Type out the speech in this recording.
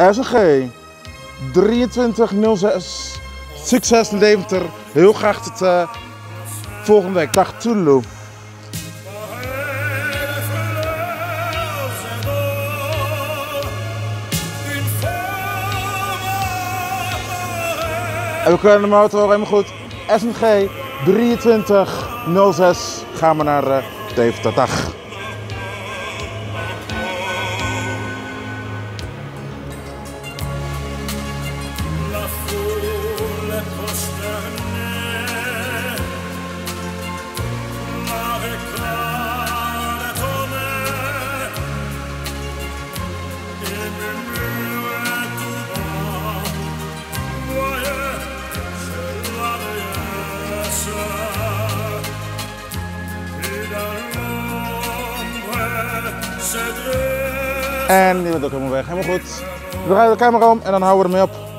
SNG 2306. Succes Deventer. Heel graag tot uh, volgende week. Dag Toedeloe. En we kunnen de motor helemaal goed. SNG 2306. Gaan we naar uh, Deventer. Dag. En die bent ook helemaal weg. Helemaal goed. We draaien de camera om en dan houden we ermee op.